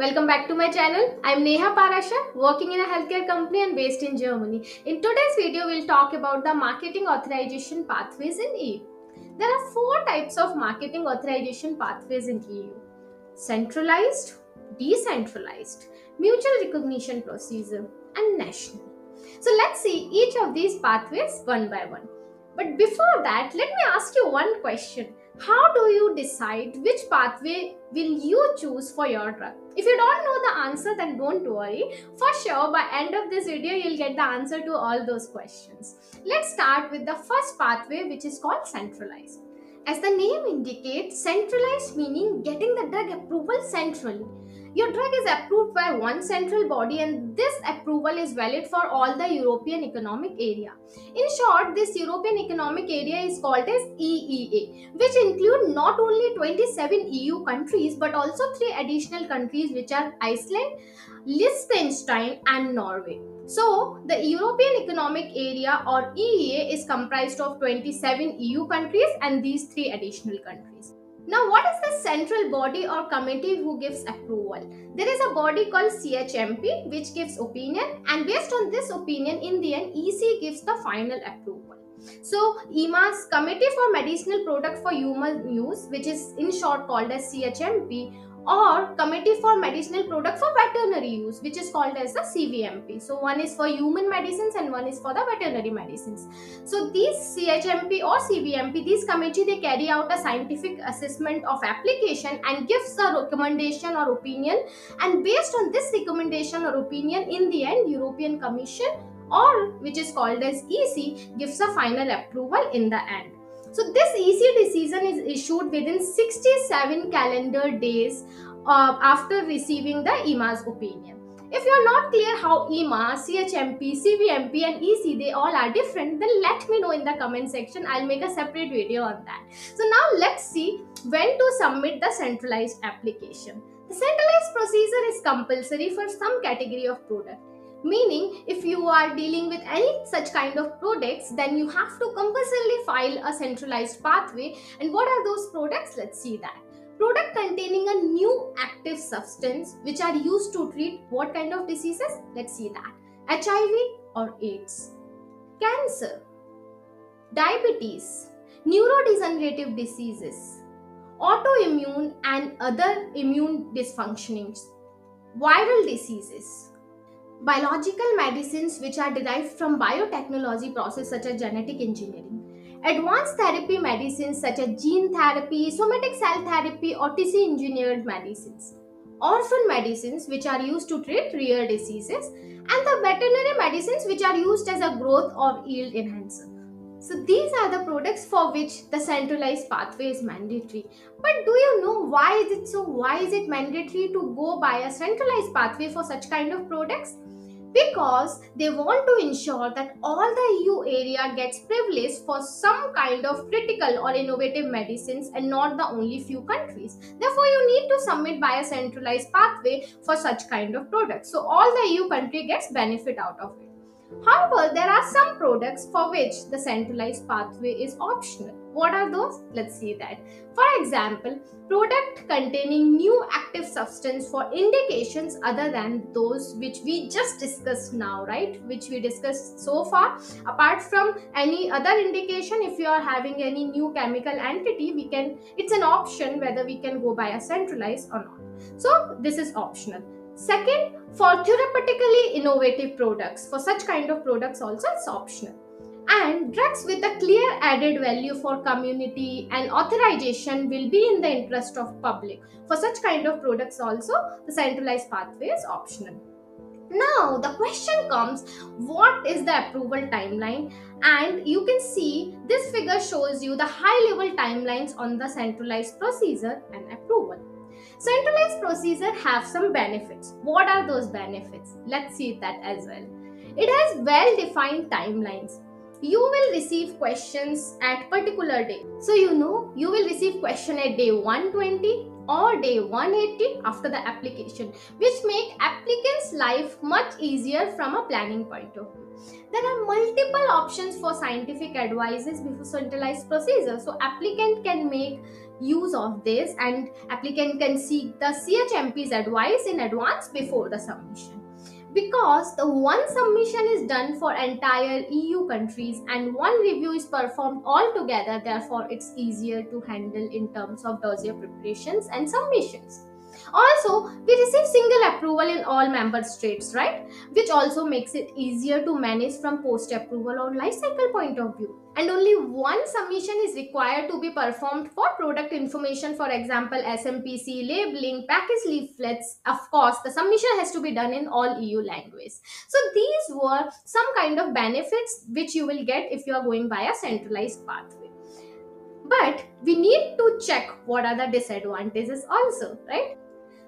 welcome back to my channel. I'm Neha Parashar, working in a healthcare company and based in Germany. In today's video, we'll talk about the marketing authorization pathways in EU. There are four types of marketing authorization pathways in EU centralized, decentralized, mutual recognition procedure, and national. So let's see each of these pathways one by one. But before that, let me ask you one question how do you decide which pathway will you choose for your drug? If you don't know the answer then don't worry. For sure by end of this video you'll get the answer to all those questions. Let's start with the first pathway which is called centralized. As the name indicates centralized meaning getting the drug approval centrally your drug is approved by one central body and this approval is valid for all the European Economic Area. In short, this European Economic Area is called as EEA, which include not only 27 EU countries but also three additional countries which are Iceland, Liechtenstein and Norway. So, the European Economic Area or EEA is comprised of 27 EU countries and these three additional countries. Now, what is the central body or committee who gives approval? There is a body called CHMP which gives opinion and based on this opinion in the end EC gives the final approval. So EMA's Committee for Medicinal Product for Human Use which is in short called as CHMP or committee for medicinal product for veterinary use which is called as the cvmp so one is for human medicines and one is for the veterinary medicines. So these chmp or cvmp these committee they carry out a scientific assessment of application and gives a recommendation or opinion. And based on this recommendation or opinion in the end european commission or which is called as ec gives a final approval in the end so this EC decision is issued within 67 calendar days uh, after receiving the EMA's opinion. If you're not clear how EMA, CHMP, CVMP and EC they all are different, then let me know in the comment section. I'll make a separate video on that. So now let's see when to submit the centralized application. The centralized procedure is compulsory for some category of product Meaning, if you are dealing with any such kind of products, then you have to compulsorily file a centralized pathway. And what are those products? Let's see that. Product containing a new active substance which are used to treat what kind of diseases? Let's see that. HIV or AIDS, cancer, diabetes, neurodegenerative diseases, autoimmune and other immune dysfunctionings, viral diseases, biological medicines which are derived from biotechnology process such as genetic engineering, advanced therapy medicines such as gene therapy, somatic cell therapy or tissue engineered medicines, orphan medicines which are used to treat rare diseases, and the veterinary medicines which are used as a growth or yield enhancer. So these are the products for which the centralized pathway is mandatory. But do you know why is it so? Why is it mandatory to go by a centralized pathway for such kind of products? Because they want to ensure that all the EU area gets privilege for some kind of critical or innovative medicines and not the only few countries. Therefore, you need to submit by a centralized pathway for such kind of products. So all the EU country gets benefit out of it. However, there are some products for which the centralized pathway is optional. What are those? Let's see that. For example, product containing new active substance for indications other than those which we just discussed now, right? Which we discussed so far. Apart from any other indication, if you are having any new chemical entity, we can, it's an option whether we can go by a centralized or not. So this is optional. Second, for therapeutically innovative products, for such kind of products also it's optional. And drugs with a clear added value for community and authorization will be in the interest of public. For such kind of products also, the centralized pathway is optional. Now the question comes, what is the approval timeline? And you can see this figure shows you the high level timelines on the centralized procedure and. Centralized procedure have some benefits. What are those benefits? Let's see that as well. It has well-defined timelines. You will receive questions at particular day. So you know you will receive question at day 120 or day 180 after the application which make applicants life much easier from a planning point of view. There are multiple options for scientific advices before centralized procedure so applicant can make use of this and applicant can seek the chmp's advice in advance before the submission because the one submission is done for entire EU countries and one review is performed all together therefore it's easier to handle in terms of dossier preparations and submissions. Also, we receive single approval in all member states, right? Which also makes it easier to manage from post-approval or life cycle point of view. And only one submission is required to be performed for product information, for example, SMPC, labeling, package leaflets. Of course, the submission has to be done in all EU language. So these were some kind of benefits which you will get if you are going by a centralized pathway. But we need to check what are the disadvantages also, right?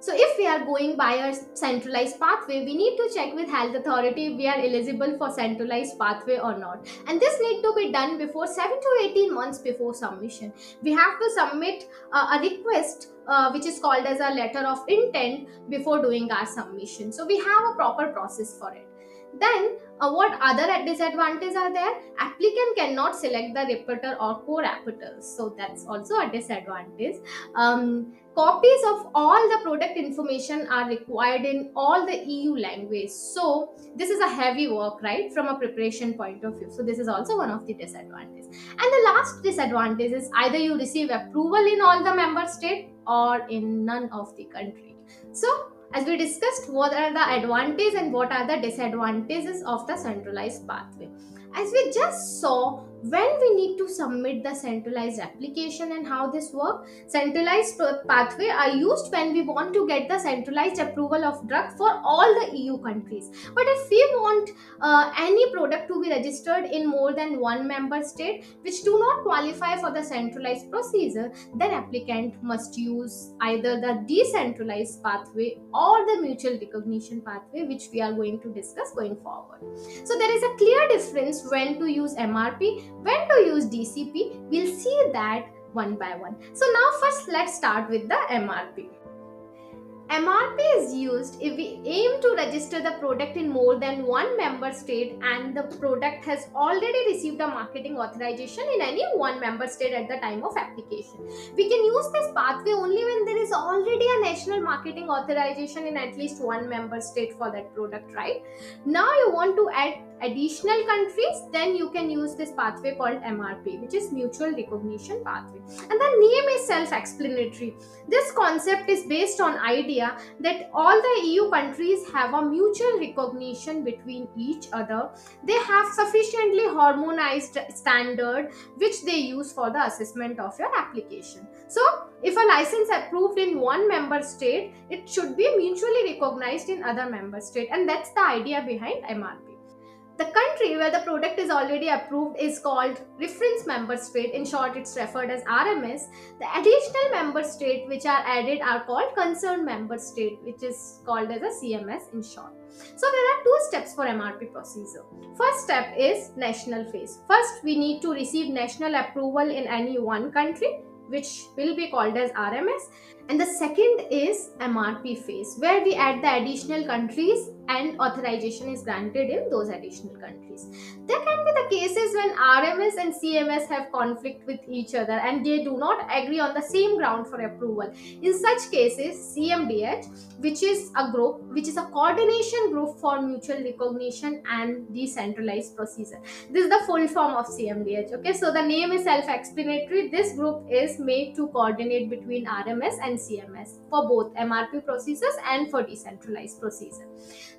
So if we are going by a centralized pathway, we need to check with health authority if we are eligible for centralized pathway or not. And this need to be done before 7 to 18 months before submission. We have to submit uh, a request uh, which is called as a letter of intent before doing our submission. So we have a proper process for it. Then uh, what other disadvantages are there? Applicant cannot select the rapporteur or co-rapporteurs. So that's also a disadvantage. Um, copies of all the product information are required in all the EU language. So this is a heavy work, right? From a preparation point of view. So this is also one of the disadvantages. And the last disadvantage is either you receive approval in all the member state or in none of the country. So as we discussed what are the advantages and what are the disadvantages of the centralized pathway as we just saw when we need to submit the centralized application and how this work centralized pathway are used when we want to get the centralized approval of drug for all the eu countries. But if we want uh, any product to be registered in more than one member state which do not qualify for the centralized procedure then applicant must use either the decentralized pathway or the mutual recognition pathway which we are going to discuss going forward. So there is a clear difference when to use mrp when to use DCP, we'll see that one by one. So now first let's start with the MRP. MRP is used if we aim to register the product in more than one member state and the product has already received a marketing authorization in any one member state at the time of application. We can use this pathway only when there is already a national marketing authorization in at least one member state for that product, right? Now you want to add additional countries, then you can use this pathway called MRP, which is Mutual Recognition Pathway. And the name is self-explanatory. This concept is based on idea that all the EU countries have a mutual recognition between each other. They have sufficiently harmonized standard which they use for the assessment of your application. So, if a license approved in one member state, it should be mutually recognized in other member state and that's the idea behind MRP. The country where the product is already approved is called reference member state. In short, it's referred as RMS. The additional member state which are added are called concerned member state, which is called as a CMS in short. So there are two steps for MRP procedure. First step is national phase. First, we need to receive national approval in any one country which will be called as RMS and the second is MRP phase where we add the additional countries and authorization is granted in those additional countries. There can be the cases when RMS and CMS have conflict with each other and they do not agree on the same ground for approval. In such cases, CMDH, which is a group, which is a coordination group for mutual recognition and decentralized procedure. This is the full form of CMDH. Okay, so the name is self-explanatory. This group is made to coordinate between RMS and CMS for both MRP processes and for decentralized procedure.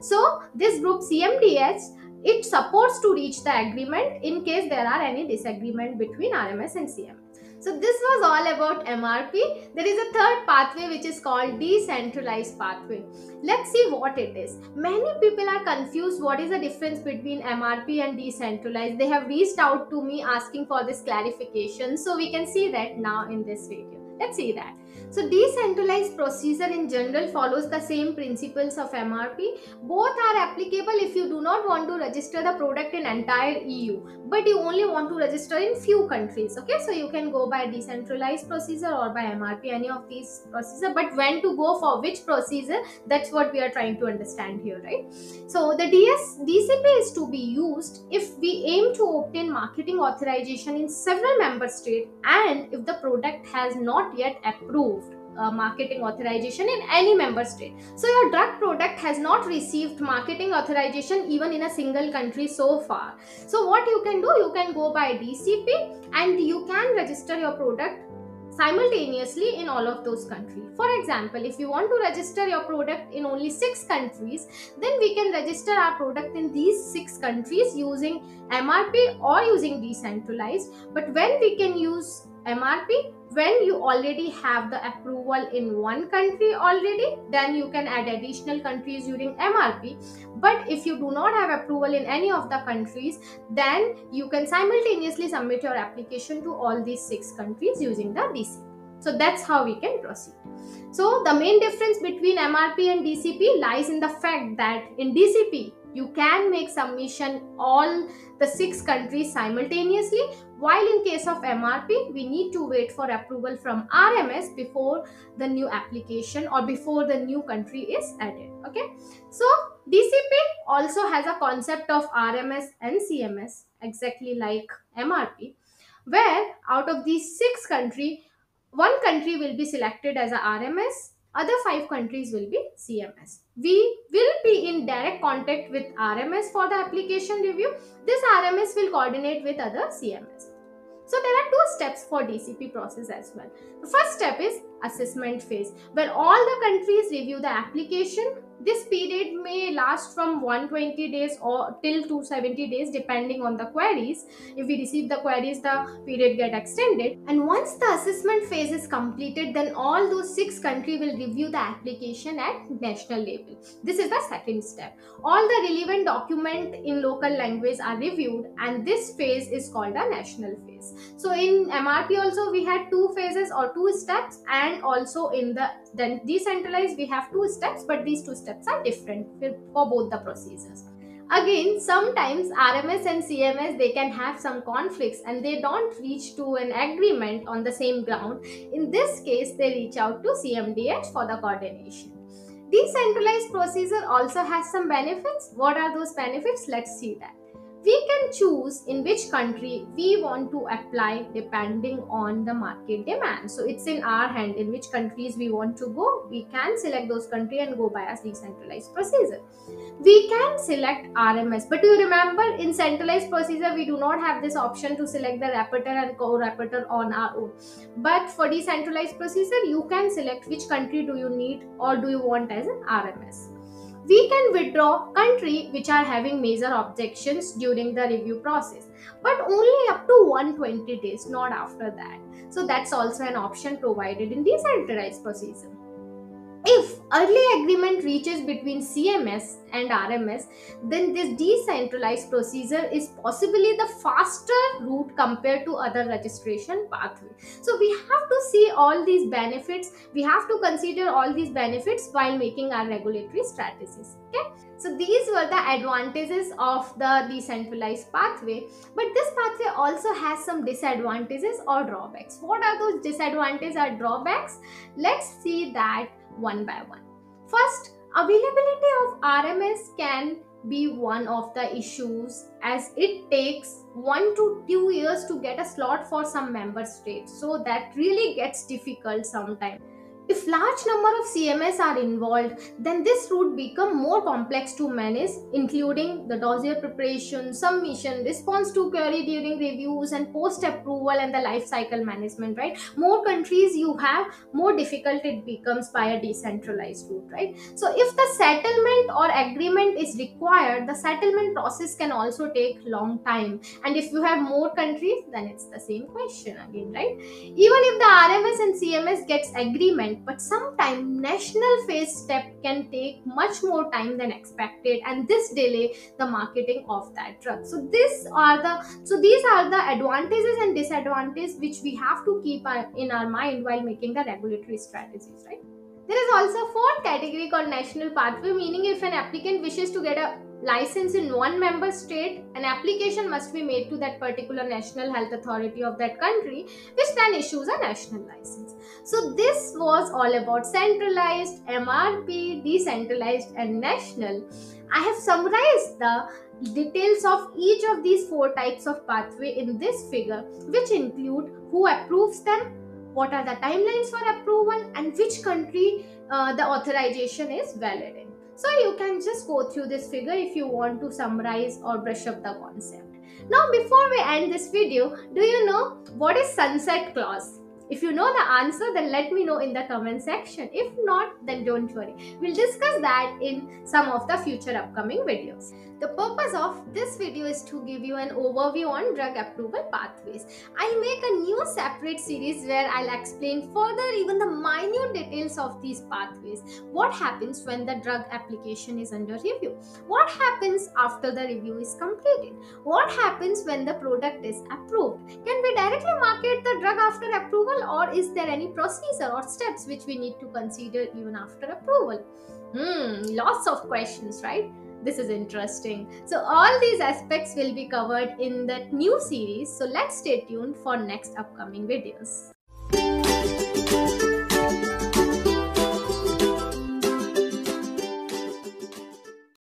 So this group CMDH it supports to reach the agreement in case there are any disagreement between RMS and CMS. So this was all about MRP. There is a third pathway which is called decentralized pathway. Let's see what it is. Many people are confused what is the difference between MRP and decentralized. They have reached out to me asking for this clarification. So we can see that now in this video. Let's see that. So decentralized procedure in general follows the same principles of MRP. Both are applicable if you do not want to register the product in entire EU, but you only want to register in few countries okay? So you can go by decentralized procedure or by mrp any of these procedure but when to go for which procedure that's what we are trying to understand here right? So the ds dcp is to be used if we aim to obtain marketing authorization in several member states and if the product has not yet approved uh, marketing authorization in any member state. So your drug product has not received marketing authorization even in a single country so far. So what you can do, you can go by DCP and you can register your product simultaneously in all of those countries. For example, if you want to register your product in only six countries, then we can register our product in these six countries using MRP or using decentralized. But when we can use MRP, when you already have the approval in one country already then you can add additional countries using mrp but if you do not have approval in any of the countries then you can simultaneously submit your application to all these six countries using the dc so that's how we can proceed. So the main difference between mrp and dcp lies in the fact that in dcp you can make submission all the six countries simultaneously while in case of mrp we need to wait for approval from rms before the new application or before the new country is added okay so dcp also has a concept of rms and cms exactly like mrp where out of these six country one country will be selected as a rms other five countries will be CMS. We will be in direct contact with RMS for the application review. This RMS will coordinate with other CMS. So there are two steps for DCP process as well. The first step is assessment phase where all the countries review the application this period may last from 120 days or till 270 days depending on the queries. If we receive the queries the period get extended. And once the assessment phase is completed then all those six countries will review the application at national level. This is the second step. All the relevant document in local language are reviewed and this phase is called the national phase. So in mrp also we had two phases or two steps and also in the then decentralized we have two steps but these two steps are different for both the procedures. Again sometimes rms and cms they can have some conflicts and they don't reach to an agreement on the same ground. In this case they reach out to cmdh for the coordination. Decentralized procedure also has some benefits. What are those benefits? Let's see that we can choose in which country we want to apply depending on the market demand. So it's in our hand in which countries we want to go. We can select those country and go by a decentralized procedure. We can select rms but you remember in centralized procedure we do not have this option to select the rapporteur and co-rapporteur on our own. But for decentralized procedure you can select which country do you need or do you want as an rms we can withdraw country which are having major objections during the review process but only up to 120 days not after that. So that's also an option provided in decentralized procedure if early agreement reaches between CMS and RMS, then this decentralized procedure is possibly the faster route compared to other registration pathway. So we have to see all these benefits. We have to consider all these benefits while making our regulatory strategies. Okay. So these were the advantages of the decentralized pathway. But this pathway also has some disadvantages or drawbacks. What are those disadvantages or drawbacks? Let's see that one by one. First, availability of RMS can be one of the issues as it takes one to two years to get a slot for some member states so that really gets difficult sometimes if large number of CMS are involved, then this route become more complex to manage, including the dossier preparation, submission, response to query during reviews, and post-approval and the life cycle management, right? More countries you have, more difficult it becomes by a decentralized route, right? So if the settlement or agreement is required, the settlement process can also take long time. And if you have more countries, then it's the same question again, right? Even if the RMS and CMS gets agreement, but sometimes national phase step can take much more time than expected and this delay the marketing of that drug. So these are the so these are the advantages and disadvantages which we have to keep in our mind while making the regulatory strategies right there is also a fourth category called national pathway meaning if an applicant wishes to get a license in one member state, an application must be made to that particular national health authority of that country, which then issues a national license. So, this was all about centralized, MRP, decentralized, and national. I have summarized the details of each of these four types of pathway in this figure, which include who approves them, what are the timelines for approval, and which country uh, the authorization is valid in. So you can just go through this figure if you want to summarize or brush up the concept. Now before we end this video, do you know what is sunset clause? If you know the answer, then let me know in the comment section. If not, then don't worry. We'll discuss that in some of the future upcoming videos. The purpose of this video is to give you an overview on drug approval pathways. I'll make a new separate series where I'll explain further even the minute details of these pathways. What happens when the drug application is under review? What happens after the review is completed? What happens when the product is approved? Can we directly market the drug after approval or is there any procedure or steps which we need to consider even after approval? Hmm, lots of questions, right? This is interesting. So all these aspects will be covered in the new series. So let's stay tuned for next upcoming videos.